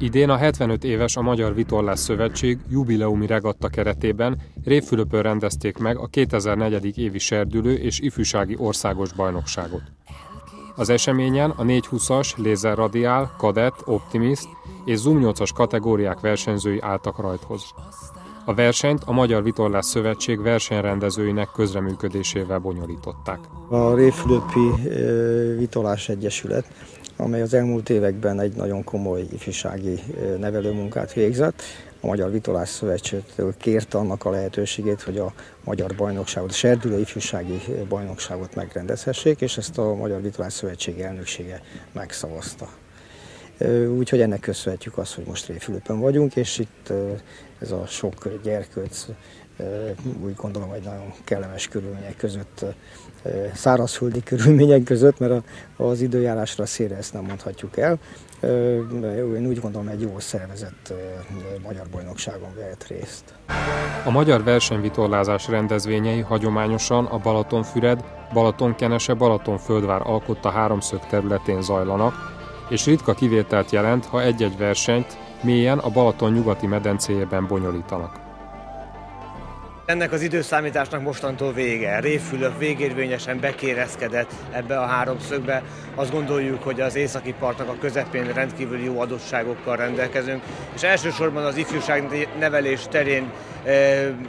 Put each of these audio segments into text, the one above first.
Idén a 75 éves a Magyar Vitorlás Szövetség jubileumi regatta keretében Révfülöpön rendezték meg a 2004. évi serdülő és ifjúsági országos bajnokságot. Az eseményen a 420-as, Lézer Radiál, Kadett, Optimist és Zoom 8-as kategóriák versenyzői álltak rajthoz. A versenyt a Magyar Vitorlás Szövetség versenyrendezőinek közreműködésével bonyolították. A Révfülöpi Vitorlás Egyesület amely az elmúlt években egy nagyon komoly ifjúsági nevelőmunkát végzett. A Magyar Vitolás Szövetségtől kérte annak a lehetőségét, hogy a magyar bajnokságot, a serdülő ifjúsági bajnokságot megrendezhessék, és ezt a Magyar Vitolás Szövetség elnöksége megszavazta. Úgyhogy ennek köszönhetjük azt, hogy most Réfülöpön vagyunk, és itt ez a sok gyerkőc úgy gondolom, hogy nagyon kellemes körülmények között, szárazföldi körülmények között, mert az időjárásra szélre ezt nem mondhatjuk el. Én úgy gondolom, egy jó szervezett magyar bajnokságon vehet részt. A magyar versenyvitorlázás rendezvényei hagyományosan a Balatonfüred, Balatonkenese, Balatonföldvár alkotta háromszög területén zajlanak, és ritka kivételt jelent, ha egy-egy versenyt mélyen a Balaton nyugati medencéjében bonyolítanak. Ennek az időszámításnak mostantól vége. Révfülöp végérvényesen bekérezkedett ebbe a háromszögbe. Azt gondoljuk, hogy az északi partnak a közepén rendkívül jó adósságokkal rendelkezünk, és elsősorban az ifjúság nevelés terén e,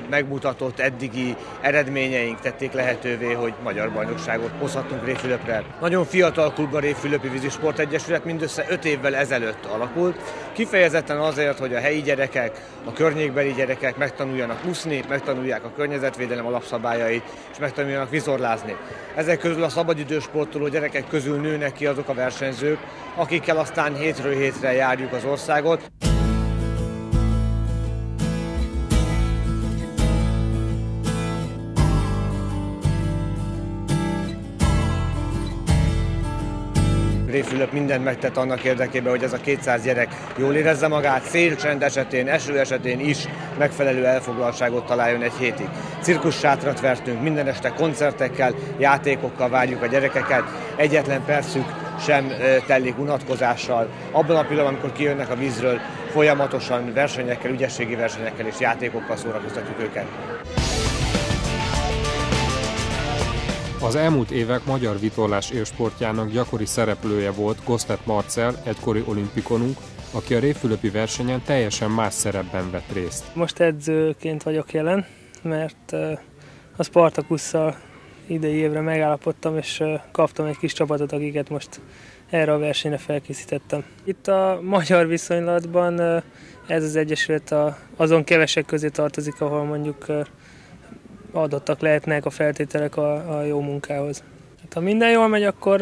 megmutatott eddigi eredményeink tették lehetővé, hogy magyar bajnokságot hozhattunk Révfülöpre. Nagyon fiatal klub a Révfülöpi Vízi Sport Egyesület, mindössze 5 évvel ezelőtt alakult. Kifejezetten azért, hogy a helyi gyerekek, a környékbeli gyerekek megtanuljanak úszni, megtanuljanak megtanulják a környezetvédelem alapszabályait, és megtanuljanak vizorlázni. Ezek közül a szabadidős sportoló gyerekek közül nőnek ki azok a versenyzők, akikkel aztán hétről hétre járjuk az országot. Réfülöp mindent megtett annak érdekében, hogy ez a 200 gyerek jól érezze magát, szélcsend esetén, eső esetén is megfelelő elfoglaltságot találjon egy hétig. Cirkussátrat vertünk, minden este koncertekkel, játékokkal várjuk a gyerekeket, egyetlen percük sem telik unatkozással. Abban a pillanatban, amikor kijönnek a vízről, folyamatosan versenyekkel, ügyességi versenyekkel és játékokkal szórakoztatjuk őket. Az elmúlt évek magyar vitorlás élsportjának gyakori szereplője volt Gosztet Marcel, egykori olimpikonunk, aki a Révfülöpi versenyen teljesen más szerepben vett részt. Most edzőként vagyok jelen, mert a Spartakusszal idei évre megállapodtam, és kaptam egy kis csapatot, akiket most erre a versenyre felkészítettem. Itt a magyar viszonylatban ez az egyesület azon kevesek közé tartozik, ahol mondjuk adottak lehetnek a feltételek a, a jó munkához. Hát, ha minden jól megy, akkor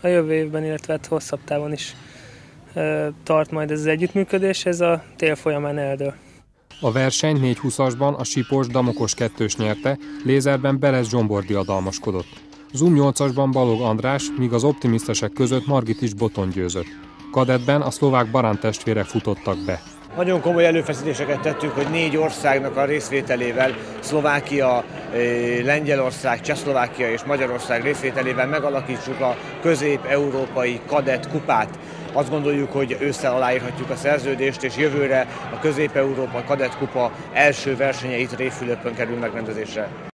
a jövő évben, illetve hát hosszabb távon is tart majd ez az együttműködés, ez a tél folyamán eldől. A verseny 420-asban a Sipos Damokos kettős nyerte, lézerben Berez Zsombor diadalmaskodott. Zoom 8-asban Balog András, míg az optimisztesek között Margit is Boton győzött. Kadettben a szlovák barán testvérek futottak be. Nagyon komoly előfeszítéseket tettünk, hogy négy országnak a részvételével, Szlovákia, eh, Lengyelország, Csehszlovákia és Magyarország részvételével megalakítsuk a közép-európai kadett kupát. Azt gondoljuk, hogy ősszel aláírhatjuk a szerződést, és jövőre a Közép-Európa Kadett Kupa első versenye itt Révfülöpön kerül megrendezésre.